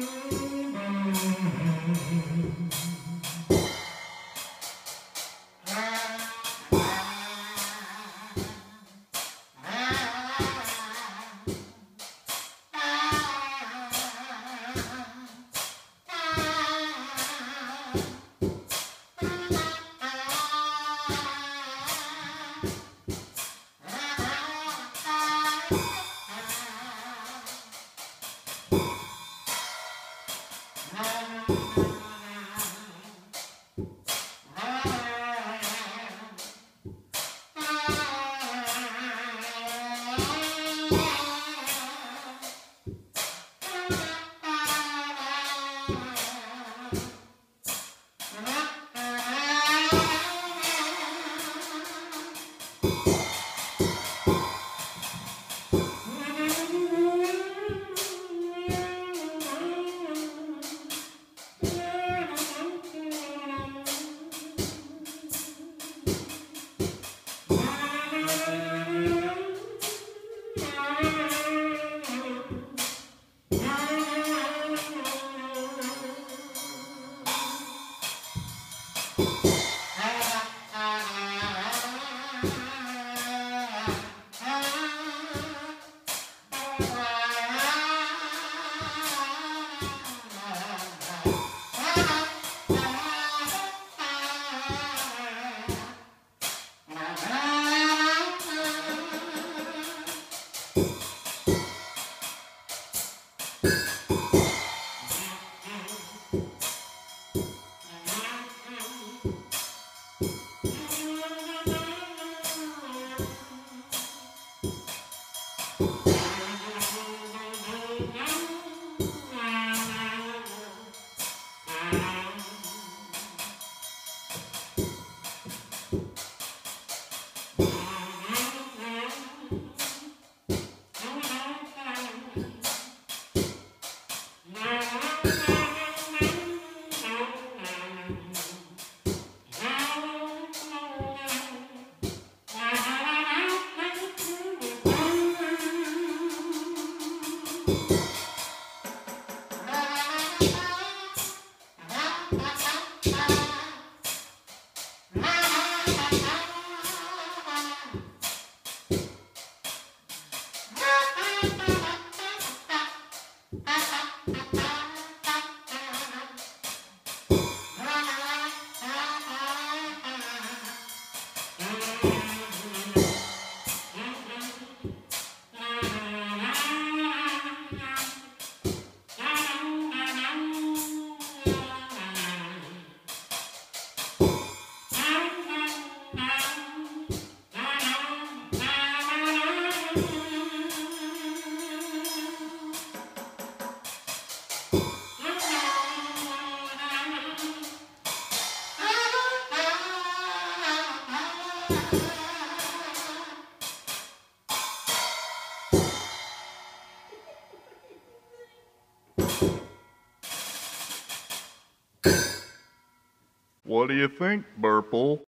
Mm-hmm. you Thank you. What do you think, Burple?